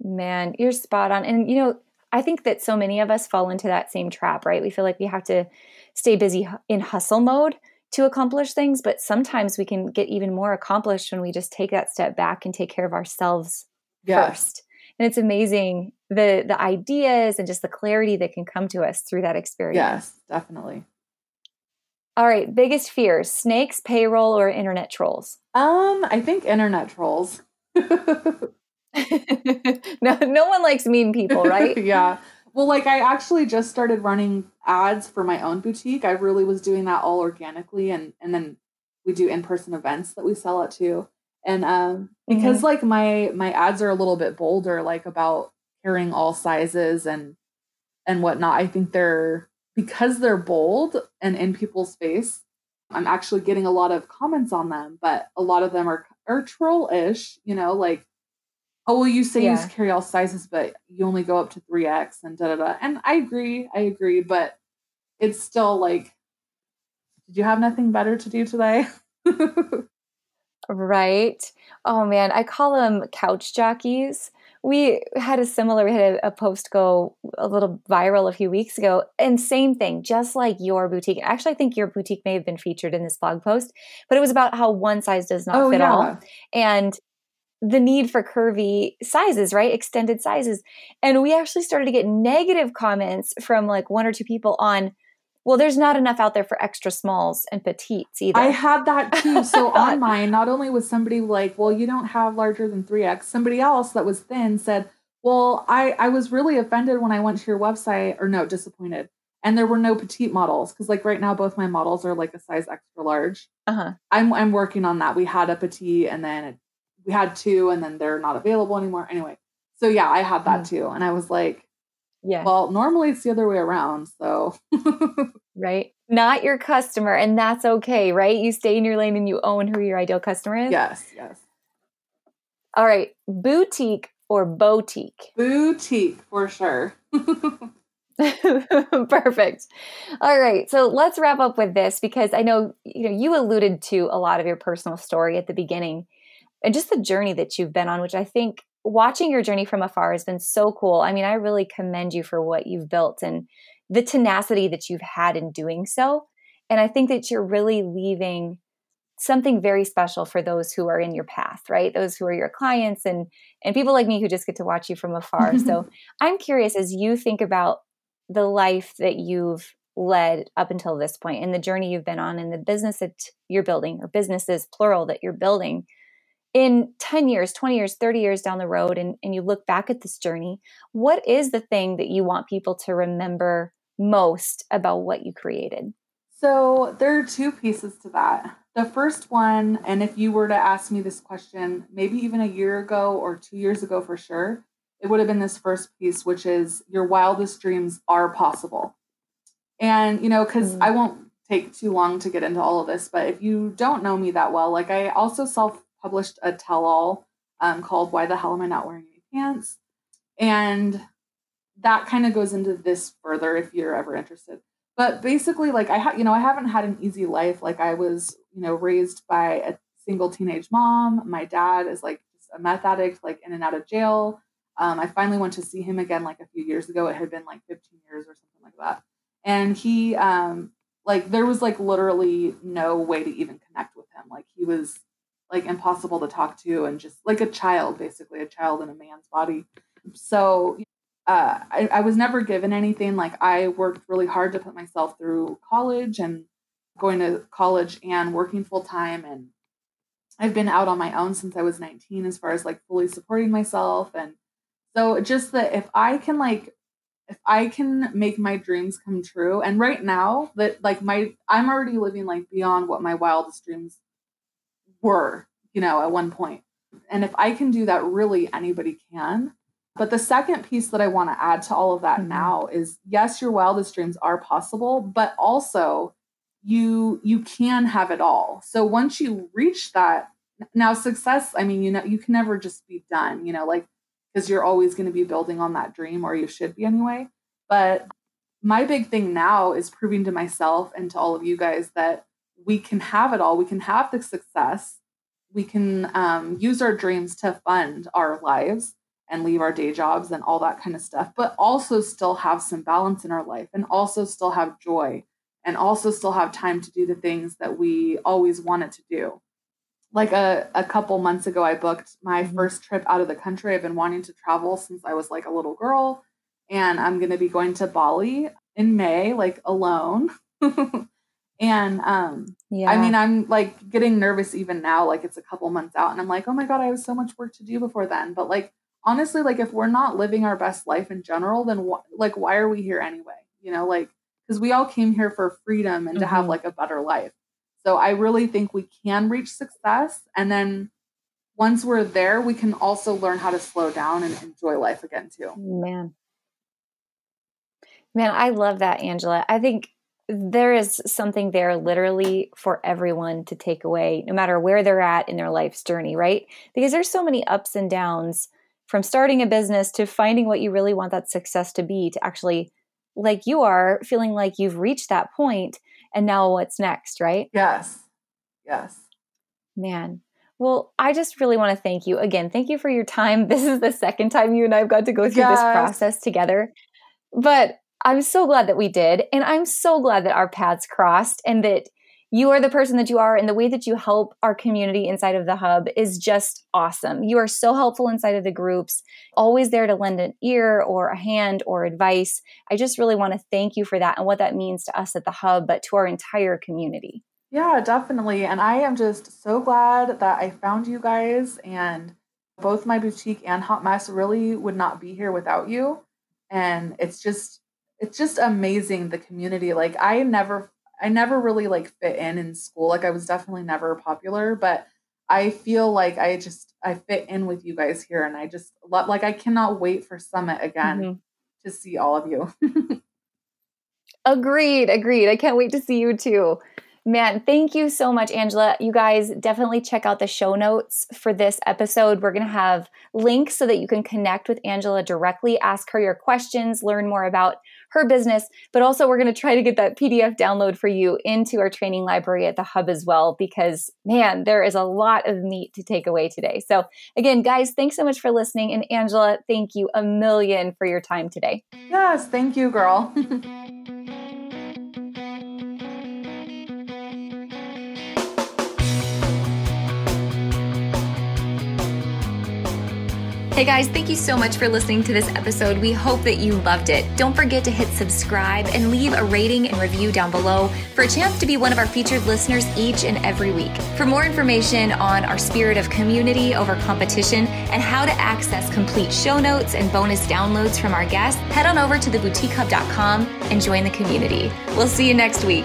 Man, you're spot on. And, you know, I think that so many of us fall into that same trap, right? We feel like we have to stay busy in hustle mode to accomplish things, but sometimes we can get even more accomplished when we just take that step back and take care of ourselves yes. first. And it's amazing the the ideas and just the clarity that can come to us through that experience. Yes, definitely. All right, biggest fears: snakes, payroll, or internet trolls? Um, I think internet trolls. no, no one likes mean people, right? yeah. Well, like I actually just started running ads for my own boutique. I really was doing that all organically and and then we do in-person events that we sell at to. And um because mm-hmm. like my my ads are a little bit bolder, like about carrying all sizes and and whatnot, I think they're because they're bold and in people's face, I'm actually getting a lot of comments on them, but a lot of them are are troll-ish, you know, like oh well you say yeah. you carry all sizes but you only go up to 3x and da da da. And i agree i agree but it's still like did you have nothing better to do today? Right. Oh man i call them couch jockeys. We had a similar we had a, a, post go a little viral a few weeks ago and same thing just like your boutique. Actually i think your boutique may have been featured in this blog post but it was about how one size does not oh, fit yeah. all and the need for curvy sizes, right? Extended sizes. And we actually started to get negative comments from like one or two people on, well, there's not enough out there for extra smalls and petites either. I had that too. So on mine, not only was somebody like, well, you don't have larger than 3X, somebody else that was thin said, well, I, I was really offended when I went to your website, or no, disappointed. And there were no petite models because, like, right now, both my models are like a size extra large. Uh-huh. I'm I'm working on that. We had a petite, and then it we had two and then they're not available anymore. Anyway, so yeah, I had that mm. too. And I was like, yeah. Well, normally it's the other way around. So, right. Not your customer. And that's okay, right? You stay in your lane and you own who your ideal customer is. Yes, yes. All right. Boutique or boutique? Boutique for sure. Perfect. All right. So let's wrap up with this because I know you know you alluded to a lot of your personal story at the beginning and just the journey that you've been on, which I think watching your journey from afar has been so cool. I mean, I really commend you for what you've built and the tenacity that you've had in doing so. And I think that you're really leaving something very special for those who are in your path, right? Those who are your clients and and people like me who just get to watch you from afar. so, I'm curious as you think about the life that you've led up until this point and the journey you've been on and the business that you're building or businesses plural that you're building in 10 years, 20 years, 30 years down the road, and, and you look back at this journey, what is the thing that you want people to remember most about what you created? So there are two pieces to that. The first one, and if you were to ask me this question maybe even a year ago or two years ago for sure, it would have been this first piece, which is your wildest dreams are possible. And, you know, because mm. I won't take too long to get into all of this, but if you don't know me that well, like I also self published a tell all um, called Why the Hell Am I Not Wearing Any Pants? And that kind of goes into this further if you're ever interested. But basically, like I have, you know, I haven't had an easy life. Like I was, you know, raised by a single teenage mom. My dad is like a meth addict, like in and out of jail. Um, I finally went to see him again like a few years ago. It had been like 15 years or something like that. And he, um, like, there was like literally no way to even connect with him. Like, he was like impossible to talk to and just like a child, basically, a child in a man's body. So uh, I, I was never given anything. Like I worked really hard to put myself through college and going to college and working full time. And I've been out on my own since I was 19 as far as like fully supporting myself. And so just that if I can like if I can make my dreams come true, and right now that like my I'm already living like beyond what my wildest dreams were, you know, at one point. And if I can do that, really anybody can. But the second piece that I want to add to all of that mm-hmm. now is yes, your wildest dreams are possible, but also you you can have it all. So once you reach that now success, I mean, you know, you can never just be done, you know, like because you're always going to be building on that dream or you should be anyway. But my big thing now is proving to myself and to all of you guys that we can have it all. We can have the success. We can um, use our dreams to fund our lives and leave our day jobs and all that kind of stuff, but also still have some balance in our life and also still have joy and also still have time to do the things that we always wanted to do. Like a, a couple months ago, I booked my mm-hmm. first trip out of the country. I've been wanting to travel since I was like a little girl, and I'm going to be going to Bali in May, like alone. and um, yeah. I mean, I'm like getting nervous even now, like it's a couple months out, and I'm like, oh my God, I have so much work to do before then. But like, honestly, like if we're not living our best life in general, then wh- like, why are we here anyway? You know, like, because we all came here for freedom and mm-hmm. to have mm-hmm. like a better life. So I really think we can reach success. And then once we're there, we can also learn how to slow down and enjoy life again, too. Man. Man, I love that, Angela. I think there is something there literally for everyone to take away, no matter where they're at in their life's journey, right? Because there's so many ups and downs from starting a business to finding what you really want that success to be to actually like you are feeling like you've reached that point and now what's next right? Yes. Yes. Man. Well i just really want to thank you. Again thank you for your time. This is the second time you and i've got to go through yes. this process together. But i'm so glad that we did and i'm so glad that our paths crossed and that you are the person that you are and the way that you help our community inside of the hub is just awesome. You are so helpful inside of the groups, always there to lend an ear or a hand or advice. I just really want to thank you for that and what that means to us at the hub, but to our entire community. Yeah, definitely. And I am just so glad that I found you guys and both my boutique and hot mess really would not be here without you. And it's just it's just amazing the community. Like I never I never really like fit in in school. Like I was definitely never popular, but I feel like I just I fit in with you guys here, and I just love like I cannot wait for Summit again mm-hmm. to see all of you. agreed, agreed. I can't wait to see you too. Man, thank you so much, Angela. You guys definitely check out the show notes for this episode. We're going to have links so that you can connect with Angela directly, ask her your questions, learn more about her business, but also we're going to try to get that PDF download for you into our training library at the hub as well, because man, there is a lot of meat to take away today. So, again, guys, thanks so much for listening. And Angela, thank you a million for your time today. Yes, thank you, girl. Hey guys, thank you so much for listening to this episode. We hope that you loved it. Don't forget to hit subscribe and leave a rating and review down below for a chance to be one of our featured listeners each and every week. For more information on our spirit of community over competition and how to access complete show notes and bonus downloads from our guests, head on over to theboutiquehub.com and join the community. We'll see you next week.